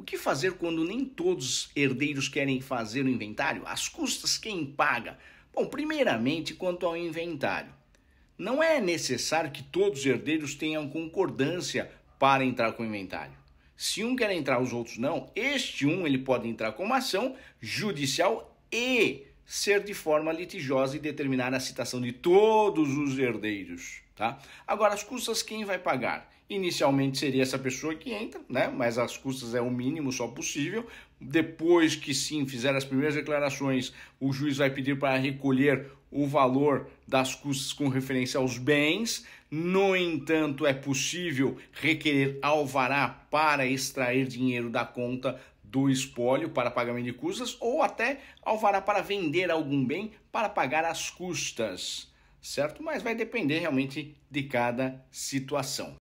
O que fazer quando nem todos os herdeiros querem fazer o inventário? As custas quem paga? Bom, primeiramente, quanto ao inventário. Não é necessário que todos os herdeiros tenham concordância para entrar com o inventário. Se um quer entrar, os outros não, este um ele pode entrar com uma ação judicial e ser de forma litigiosa e determinar a citação de todos os herdeiros. Tá? Agora, as custas quem vai pagar? Inicialmente seria essa pessoa que entra, né? mas as custas é o mínimo só possível. Depois que sim fizer as primeiras declarações, o juiz vai pedir para recolher o valor das custas com referência aos bens. No entanto, é possível requerer alvará para extrair dinheiro da conta do espólio para pagamento de custas ou até alvará para vender algum bem para pagar as custas certo? Mas vai depender realmente de cada situação.